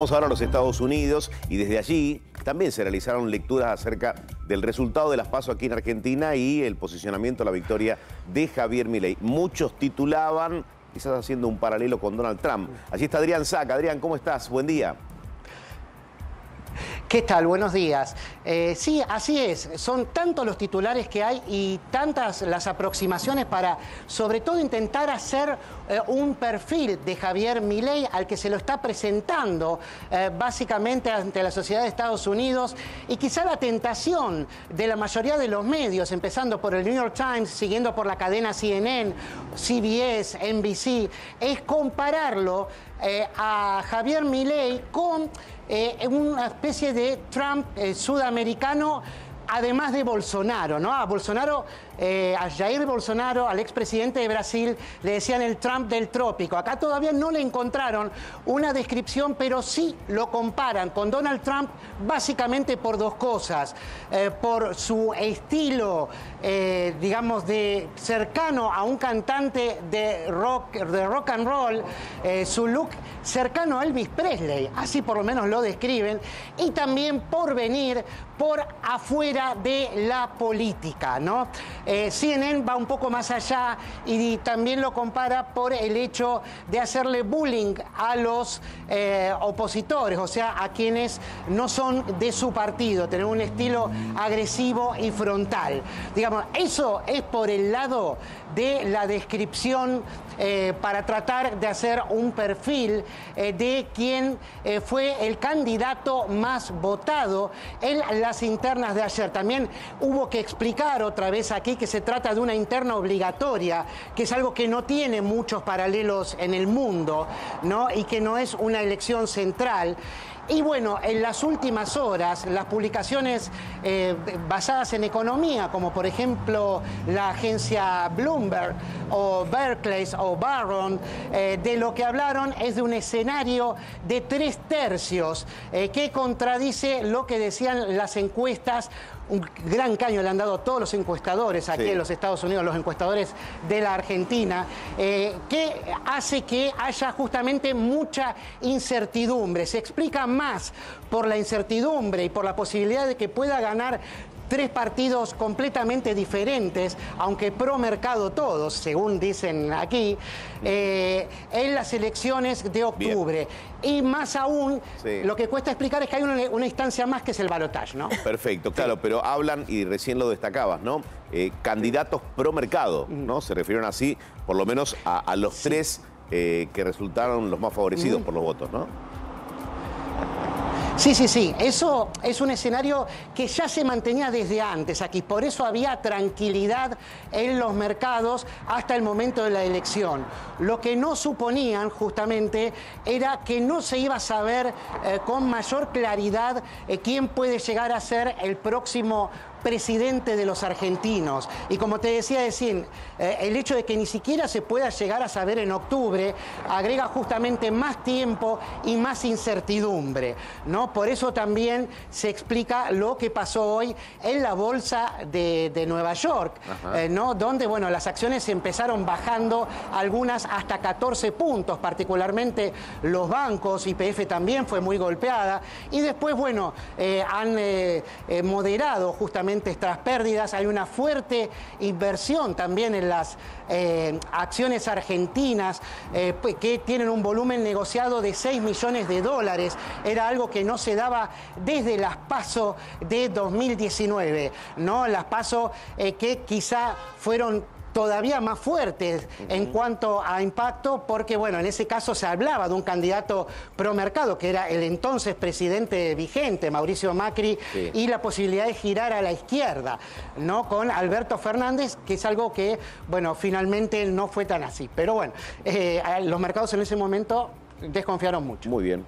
Vamos ahora a los Estados Unidos y desde allí también se realizaron lecturas acerca del resultado de las PASO aquí en Argentina y el posicionamiento, la victoria de Javier Milei. Muchos titulaban, quizás haciendo un paralelo con Donald Trump. Allí está Adrián Saca. Adrián, ¿cómo estás? Buen día. ¿Qué tal? Buenos días. Eh, sí, así es. Son tantos los titulares que hay y tantas las aproximaciones para, sobre todo, intentar hacer eh, un perfil de Javier Milei al que se lo está presentando eh, básicamente ante la sociedad de Estados Unidos y quizá la tentación de la mayoría de los medios, empezando por el New York Times, siguiendo por la cadena CNN, CBS, NBC, es compararlo a Javier Milei con una especie de Trump eh, sudamericano además de Bolsonaro, ¿no? A Bolsonaro, eh, a Jair Bolsonaro, al expresidente de Brasil, le decían el Trump del trópico. Acá todavía no le encontraron una descripción, pero sí lo comparan con Donald Trump básicamente por dos cosas. Eh, por su estilo, eh, digamos, de cercano a un cantante de rock, de rock and roll, su look cercano a Elvis Presley, así por lo menos lo describen, y también por venir por afuera de la política. ¿no? Eh, CNN va un poco más allá y también lo compara por el hecho de hacerle bullying a los eh, opositores, o sea, a quienes no son de su partido, tener un estilo agresivo y frontal. Digamos, eso es por el lado de la descripción eh, para tratar de hacer un perfil de quien fue el candidato más votado en las internas de ayer. También hubo que explicar otra vez aquí que se trata de una interna obligatoria, que es algo que no tiene muchos paralelos en el mundo, ¿no? Y que no es una elección central. Y bueno, en las últimas horas, las publicaciones eh, basadas en economía, como por ejemplo la agencia Bloomberg o Berkeley o Barron, eh, de lo que hablaron es de un escenario de tres tercios eh, que contradice lo que decían las encuestas un gran caño le han dado todos los encuestadores aquí en los Estados Unidos, los encuestadores de la Argentina, eh, que hace que haya justamente mucha incertidumbre. Se explica más por la incertidumbre y por la posibilidad de que pueda ganar tres partidos completamente diferentes, aunque pro mercado todos, según dicen aquí, eh, en las elecciones de octubre. Y más aún, lo que cuesta explicar es que hay una, instancia más que es el balotaje, ¿no? Perfecto, claro, pero hablan, y recién lo destacabas, ¿no? Eh, candidatos pro mercado, ¿no? Se refirieron así, por lo menos a, los tres eh, que resultaron los más favorecidos por los votos, ¿no? Sí, sí, sí. Eso es un escenario que ya se mantenía desde antes aquí. Por eso había tranquilidad en los mercados hasta el momento de la elección. Lo que no suponían justamente era que no se iba a saber eh, con mayor claridad eh, quién puede llegar a ser el próximo presidente de los argentinos. Y como te decía decir, eh, el hecho de que ni siquiera se pueda llegar a saber en octubre agrega justamente más tiempo y más incertidumbre. ¿no? Por eso también se explica lo que pasó hoy en la bolsa de, Nueva York, eh, ¿no? donde bueno, las acciones empezaron bajando algunas hasta 14 puntos, particularmente los bancos, YPF también fue muy golpeada, y después bueno, eh, han moderado justamente estas pérdidas. Hay una fuerte inversión también en las eh, acciones argentinas eh, pues, que tienen un volumen negociado de 6 millones de dólares. Era algo que no se daba desde las PASO de 2019. ¿no? Las PASO eh, que quizá fueron todavía más fuertes en cuanto a impacto, porque bueno, en ese caso se hablaba de un candidato pro mercado, que era el entonces presidente vigente, Mauricio Macri, y la posibilidad de girar a la izquierda, ¿no? Con Alberto Fernández, que es algo que, bueno, finalmente no fue tan así. Pero bueno, eh, los mercados en ese momento desconfiaron mucho. Muy bien.